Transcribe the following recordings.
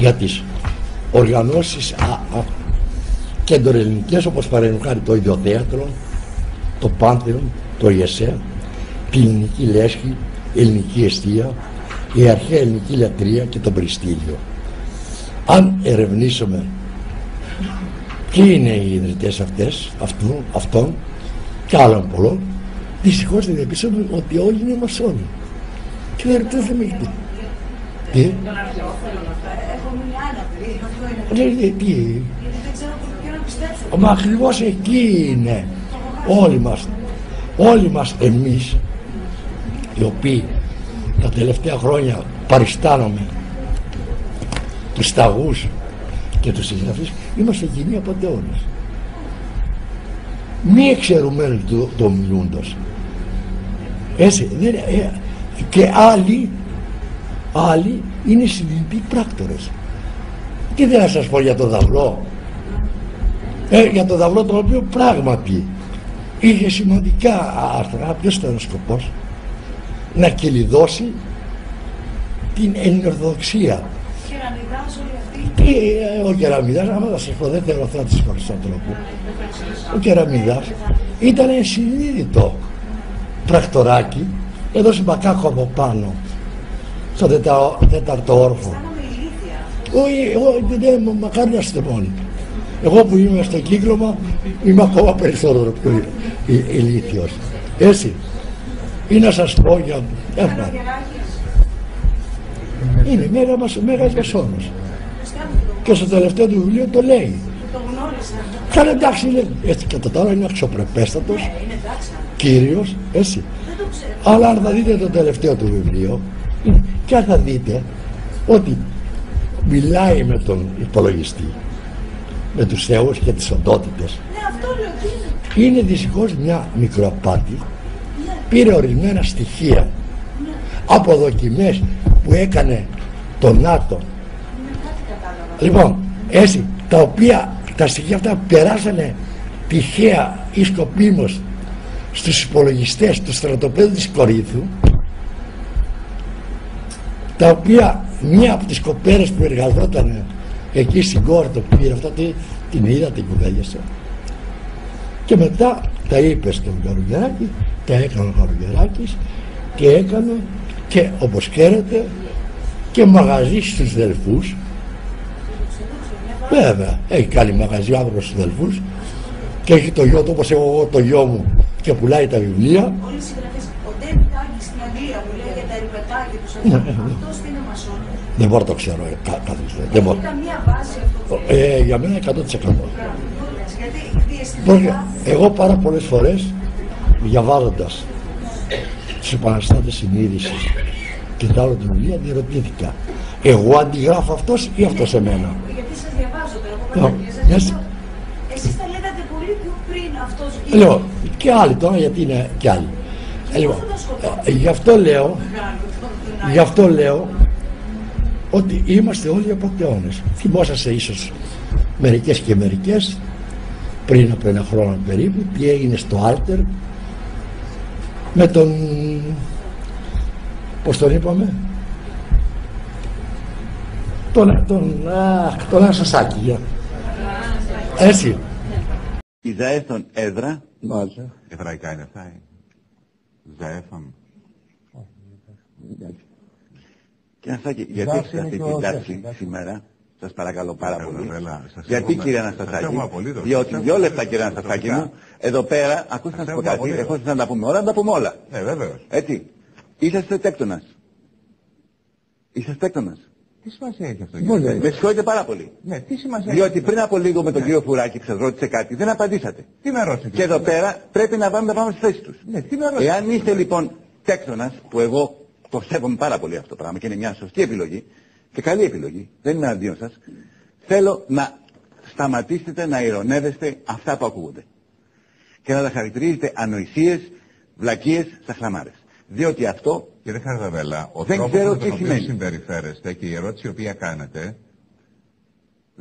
για τις οργανώσεις α, α, κεντροελληνικές όπως παραδείγματος το Ιδιοθέατρο, το Πάνθεον, το ΙΕΣΕ, την Ελληνική Λέσχη, Ελληνική Εστία, η Αρχαία Ελληνική Λατρεία και το Πριστήλιο. Αν ερευνήσουμε ποιοι είναι οι ιδρυτές αυτές, αυτού, αυτών και άλλων πολλών, δυστυχώς δεν διαπιστώσαμε ότι όλοι είναι μασόνοι. Και δεν ρωτήσαμε τι. Τι. Έχω μείνει άναπηρη, αυτό είναι. Ναι, ναι, τι; Γιατί δεν ξέρω ποιο να πιστέψω. Μα ακριβώς εκεί είναι όλοι μας. Όλοι μας εμείς οι οποίοι τα τελευταία χρόνια παριστάνομαι τους σταγούς και τους συγγραφείς είμαστε κοινοί απαντεώνες. Μη εξαιρουμένοι του το μιλούντος. Έτσι, δεν, ε, και άλλοι, άλλοι είναι συνειδητοί πράκτορες. Τι δεν θα σας πω για τον Δαυλό. Ε, για τον Δαυλό τον οποίο πράγματι είχε σημαντικά άρθρα. Ποιος ήταν ο σκοπός; Να κυλιδώσει την ελληνορθοδοξία. Κεραμιδάς όλοι αυτοί. Τι, ε, ο Κεραμιδάς, άμα θα σας πω, δεν θέλω θα της χωρίς ανθρώπου. Ο Κεραμιδάς ήταν συνείδητο πρακτοράκι, εδώ στην Πακάκο από πάνω, στο τέτα- τέταρτο όρφο. Αισθάνομαι ηλίθια. Όχι, εγώ δεν μου μακάρι να είστε μόνοι. Εγώ που είμαι στο κύκλωμα είμαι ακόμα περισσότερο πιο ε- ε- ηλίθιος. Έτσι. Ή να σας πω για... Έφα. Γεράκης, Είναι μέγα μας, μέγας μεσόνος. αισθάνομαι το Και στο τελευταίο του βιβλίο το λέει. το γνώρισα. Καλά εντάξει είναι, έτσι και το τώρα είναι αξιοπρεπέστατος, Ε, Είναι εντάξει. κύριος, έτσι. Δεν το ξέρω. Αλλά αν θα δείτε το τελευταίο του βιβλίο και αν θα δείτε ότι μιλάει με τον υπολογιστή, με τους θεούς και τις οντότητες. Ναι, αυτό λέω τι είναι; Είναι δυστυχώς μια μικροαπάτη, πήρε ορισμένα στοιχεία από δοκιμές που έκανε το ΝΑΤΟ. Είναι κάτι κατάλαβα. Λοιπόν, έτσι, τα οποία τα στοιχεία αυτά περάσανε τυχαία ή σκοπίμως στους υπολογιστές του στρατοπέδου της Κορίνθου τα οποία μία από τις κοπέρες που εργαζόταν εκεί στην κόρτο που πήρε αυτά τη- την είδα, την κουβέλιασε και μετά τα είπε στον Καρουγεράκη τα έκανε ο Καρουγεράκης και έκανε και όπως ξέρετε και μαγαζί στους Δελφούς Βέβαια, έχει κάνει μαγαζί άνθρωπος στους Δελφούς και έχει το γιο του όπως έχω εγώ το γιο μου και πουλάει τα βιβλία. Ερυπετάκια τους Ναι, αυτό, ναι. αυτός είναι μασόν. Δεν μπορώ να το ξέρω ε, κα- κάθε φορά. Δεν μπορώ. Έχει καμία βάση αυτό που λέει. Ε, για μένα 100%. Μπράβο, μπράβο. Γιατί Μπορεί- διαισθητικά Εγώ πάρα πολλές φορές διαβάζοντας τους επαναστάτες συνείδησης και τα άλλα του βιβλία διερωτήθηκα. Εγώ αντιγράφω αυτός ή αυτός εμένα; γιατί σας διαβάζω τώρα από Ναι, πρώτα και σας yes. διαβάζω. Εσείς τα λέγατε πολύ πιο πριν αυτός Ε, Λοιπόν, και άλλοι τώρα γιατί είναι και άλλοι. Ε, λοιπόν, ε, γι' αυτό λέω, γι' αυτό λέω ότι είμαστε όλοι απαταιώνες. Θυμόσαστε ίσως μερικές και μερικές πριν από ένα χρόνο περίπου τι έγινε στο Άλτερ με τον πώς τον είπαμε τον, τον, αχ, τον Ασασάκη για. έτσι Η Ζαέθον έδρα, Μάλιστα. Εβραϊκά είναι αυτά. Ε. Ζαέφαμ. και Αναστάκη, γιατί Δάση έχετε είναι αυτή και την ο τάξη Ζέφη, εντάξει. σήμερα, σας παρακαλώ πάρα Έλα, πολύ. έλα, σας Γιατί έχουμε- κύριε σας Αναστασάκη, έχουμε απολύτως. διότι Σας δύο έχουμε λεπτά κύριε Αναστασάκη προσωπικά. μου, εδώ πέρα, ακούστε να σας πω έχουμε κάτι, απολύτως. εφόσον να τα πούμε όλα, να τα πούμε όλα. Ναι, βέβαιως. Έτσι, είσαστε τέκτονας. Είσαστε τέκτονας. Τι σημασία έχει αυτό. Πώς κύριε. δεν Με συγχωρείτε πάρα πολύ. Ναι, τι σημασία Διότι έχει. πριν από λίγο με τον κύριο Φουράκη που σας ρώτησε κάτι, δεν απαντήσατε. Τι με ρώτησε; Και εδώ πέρα πρέπει να πάμε τα πάμε στη θέση τους. Ναι, τι με ρώτησε; Εάν είστε λοιπόν τέκτονας, που εγώ το σέβομαι πάρα πολύ αυτό το πράγμα και είναι μια σωστή επιλογή και καλή επιλογή, δεν είναι αντίον σας, θέλω να σταματήσετε να ηρωνεύεστε αυτά που ακούγονται. Και να τα χαρακτηρίζετε ανοησίες, βλακίες, σαχλαμάρες. Διότι αυτό Κύριε Χαρδαβέλα, ο Δεν τρόπος ξέρω με τον τι οποίο σημαίνει. συμπεριφέρεστε και η ερώτηση η οποία κάνετε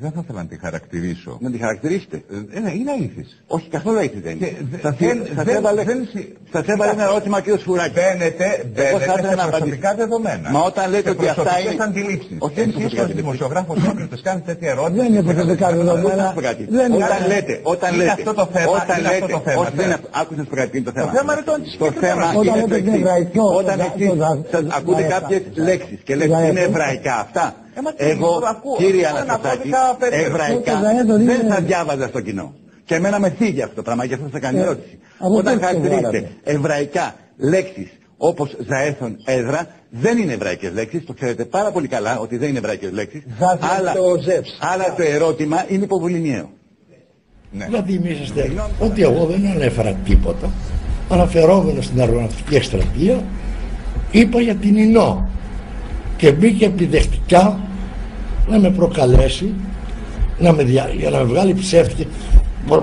Δεν θα ήθελα να τη χαρακτηρίσω. Να τη χαρακτηρίσετε. Ε, ναι, είναι αλήθης. Όχι, καθόλου έτσι δεν Και είναι. δε- Σας, δεν- σας δεν- έβαλε, δεν συ- σας έβαλε ένα ερώτημα ο κύριος Φουράκη. Μπαίνετε, μπαίνετε θα ήθελα σε να προσωπικά δεδομένα. Μα όταν λέτε σε ότι αυτά προσωπικές είναι- αντιλήψεις. Όχι, δεν είναι Εσείς προσωπικές ως αντιλήψεις. δημοσιογράφος Σόκρατες κάνετε τέτοια ερώτηση. Δεν είναι προσωπικά δεδομένα. Να σου πω κάτι. Δεν είναι- Όταν λέτε, όταν Είναι λέτε, αυτό το θέμα, όταν είναι αυτό λέτε, το θέμα, όχι, δεν είναι ναι. αυτό. Άκουσε να σου πω κάτι, είναι το θέμα. θέμα είναι το Το συγκεκριμένο. θέμα Όταν είναι λέτε το είναι εξής. εβραϊκό, Όταν το- εσείς το- το- σας το- ακούτε το- κάποιες το- λέξεις και λέτε Εβραϊκό. είναι εβραϊκά αυτά. Ε, μα τι, Εγώ, το ακούω. κύριε Ακούω ένα Αναστασάκη, κώδικα περίπου. εβραϊκά Το Εβραϊκό δεν δεν είναι- θα διάβαζα στο κοινό. Και εμένα με θίγει αυτό το πράγμα, γι' αυτό θα κάνει Ε, ερώτηση. από Όταν πού το χαρακτηρίζετε βάλατε; εβραϊκά λέξεις όπως ζαέθων έδρα, δεν είναι εβραϊκές λέξεις, το ξέρετε πάρα πολύ καλά ότι δεν είναι εβραϊκές λέξεις. Ζάφια Αλλά, το Ζεύς. αλλά το ερώτημα είναι υποβοληνιαίο. Ναι. Δηλαδή θυμίσαστε ότι εγώ δεν ανέφερα τίποτα αναφερόμενος στην αεροναυτική εκστρατεία είπα για την Ινώ και μπήκε επιδεκτικά να με προκαλέσει να με δια... για να με βγάλει ψεύτικη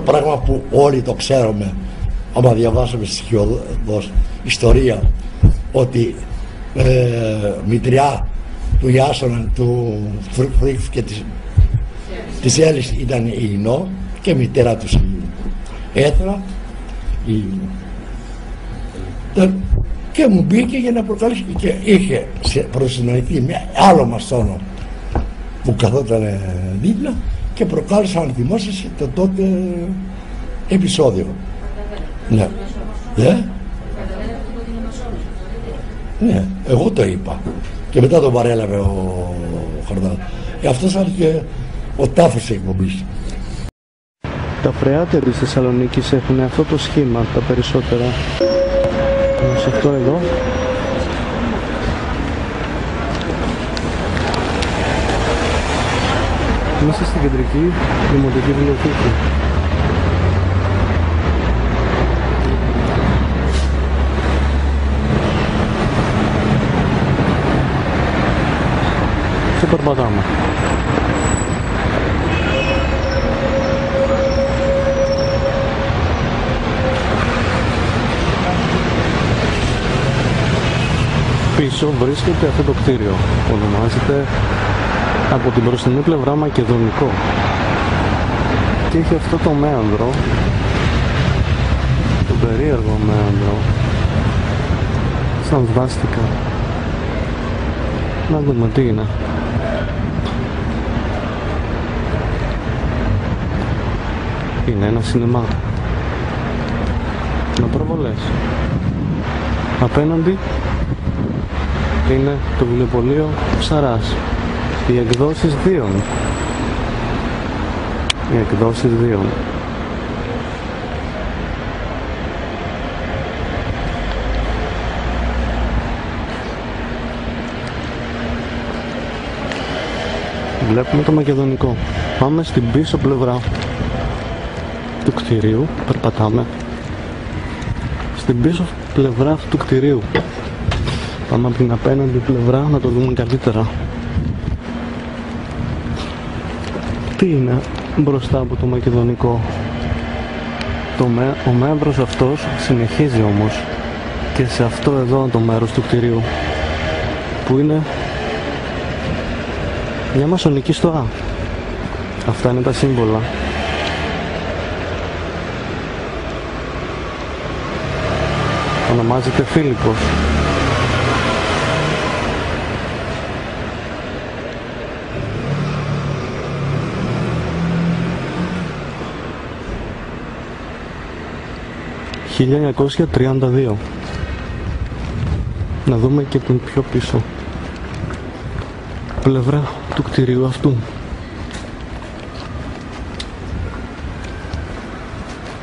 πράγμα που όλοι το ξέρουμε. Άμα διαβάσαμε στοιχειοδός ιστορία ότι ε, μητριά του Ιάσονα του Φρυκ και της της Έλλης ήταν η Ινώ και μητέρα τους η Έτρα η... Τε- και μου μπήκε για να προκαλέσει και είχε σε προσυνοηθεί με άλλο μαστόνο που καθόταν ε, δίπλα και προκάλεσε αν θυμόσαστε το τότε επεισόδιο. Ναι. Ναι ναι εγώ το είπα. Και μετά τον παρέλαβε ο Χαρδάλ και αυτός ήταν και ο τάφος της εκπομπής. Τα φρεάτια της Θεσσαλονίκης έχουν αυτό το σχήμα τα περισσότερα. Σε αυτό εδώ. Είμαστε στην κεντρική δημοτική βιβλιοθήκη. Και περπατάμε. Πίσω βρίσκεται αυτό το κτίριο που ονομάζεται από την μπροστινή πλευρά Μακεδονικό. Και έχει αυτό το μέανδρο. Το περίεργο μέανδρο. Σαν βάστικα να δούμε τι είναι. Είναι ένα σινεμά. Με προβολές. Απέναντι είναι το βιβλιοπωλείο Ψαράς. Οι εκδόσεις Δίων. Οι εκδόσεις Δίων. Βλέπουμε το μακεδονικό. Πάμε στην πίσω πλευρά του κτηρίου. Περπατάμε. Στην πίσω πλευρά αυτού του κτηρίου. Πάμε από την απέναντι πλευρά να το δούμε καλύτερα. Τι είναι μπροστά από το μακεδονικό; Το με, ο μέμπρος αυτός συνεχίζει όμως και σε αυτό εδώ το μέρος του κτηρίου που είναι μια μασονική στοά. Αυτά είναι τα σύμβολα. Ονομάζεται Φίλιππος. ...1932... ...να δούμε και την πιο πίσω... ...πλευρά του κτηρίου αυτού...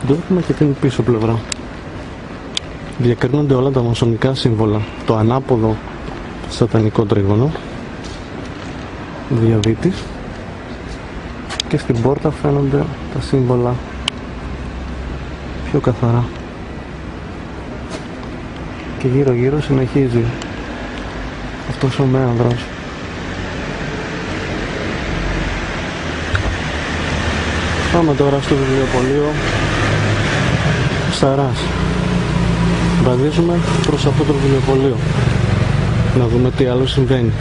...εδώ έχουμε και την πίσω πλευρά... ...διακρίνονται όλα τα μασονικά σύμβολα... ...το ανάποδο σατανικό τρίγωνο... ...διαβήτης... ...και στην πόρτα φαίνονται τα σύμβολα... ...πιο καθαρά και γύρω γύρω συνεχίζει αυτός ο μέανδρος. Πάμε τώρα στο βιβλιοπωλείο Σαράς. Βαδίζουμε προς αυτό το βιβλιοπωλείο να δούμε τι άλλο συμβαίνει.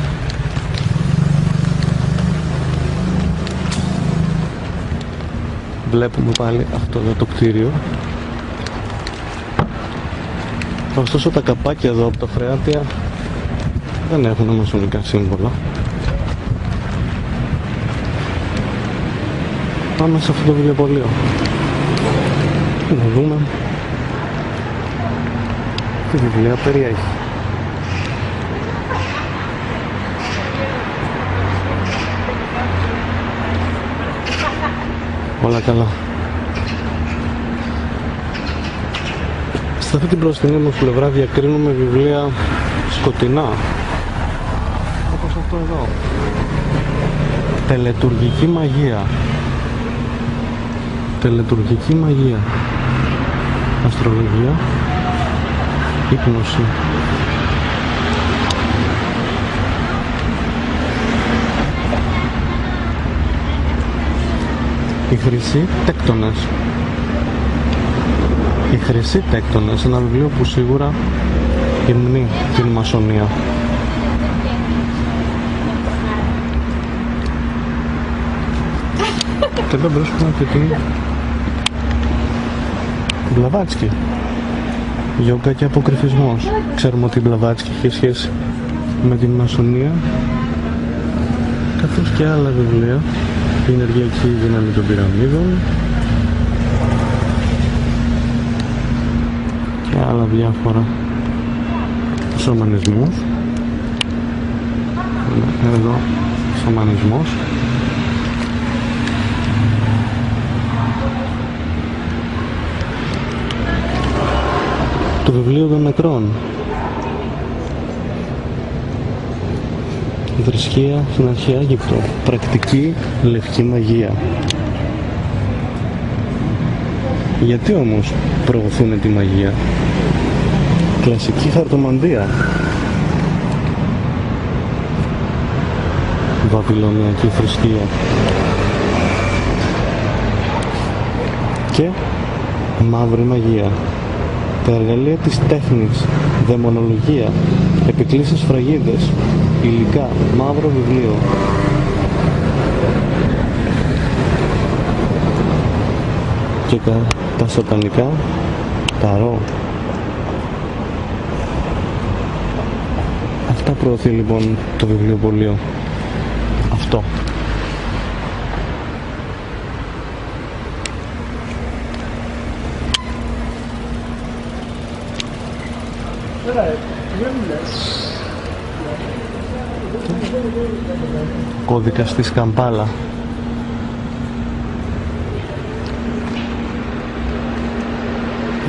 Βλέπουμε πάλι αυτό εδώ το κτίριο ωστόσο τα καπάκια εδώ από τα φρεάτια. Δεν έχουν μασονικά σύμβολα. Πάμε σε αυτό το βιβλιοπωλείο. Να δούμε τι βιβλία περιέχει. Όλα καλά. Σε αυτή την μπροστινή μου πλευρά διακρίνουμε βιβλία σκοτεινά. Όπως αυτό εδώ. Τελετουργική μαγεία. Τελετουργική μαγεία. Αστρολογία. Υπνώση. Οι χρυσοί τέκτονες. Οι χρυσοί τέκτονες, ένα βιβλίο που σίγουρα υμνεί την μασονία. Και εδώ βρίσκουμε και την Μπλαβάτσκι. Γιόγκα και αποκρυφισμός. Ξέρουμε ότι η Μπλαβάτσκι έχει σχέση με την μασονία καθώς και άλλα βιβλία η ενεργειακή δύναμη των πυραμίδων άλλα διάφορα σωμανισμούς εδώ σωμανισμός το βιβλίο των νεκρών Θρησκεία στην αρχαία Αίγυπτο. Πρακτική λευκή μαγεία. Γιατί όμως προωθούν τη μαγεία; Κλασική χαρτομαντία. Βαβυλωνιακή θρησκεία. Και μαύρη μαγεία. Τα εργαλεία της τέχνης, δαιμονολογία, επικλήσεις φραγίδες, υλικά, μαύρο βιβλίο. Και τα, τα σατανικά, ταρό. Αυτά προωθεί λοιπόν το βιβλιοπωλείο. Αυτό. Κώδικας της Καμπάλα.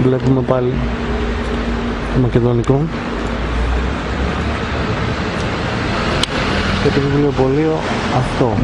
Βλέπουμε πάλι το μακεδονικό και το βιβλιοπωλείο αυτό